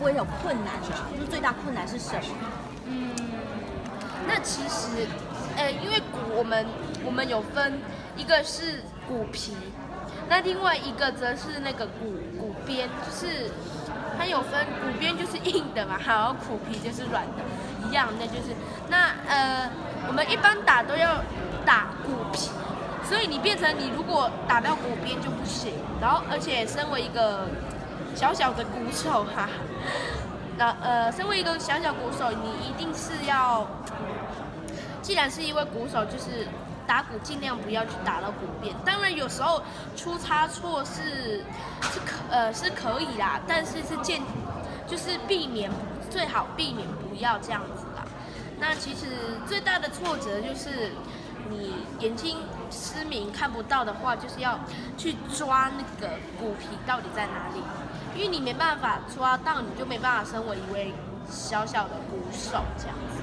会有困难啊？就是最大困难是什么？嗯，那其实，呃，因为骨我们我们有分，一个是骨皮，那另外一个则是那个骨骨边，就是它有分骨边就是硬的嘛，然后骨皮就是软的，一样的就是那呃，我们一般打都要打骨皮，所以你变成你如果打到骨边就不行，然后而且身为一个小小的鼓手哈，那呃，身为一个小小鼓手，你一定是要，既然是一位鼓手，就是打鼓尽量不要去打到鼓边。当然有时候出差错是是可呃是可以啦，但是是见就是避免最好避免不要这样子啦。那其实最大的挫折就是你眼睛失明看不到的话，就是要去抓那个骨皮到底在哪里。因为你没办法抓到，你就没办法身为一位小小的鼓手这样子。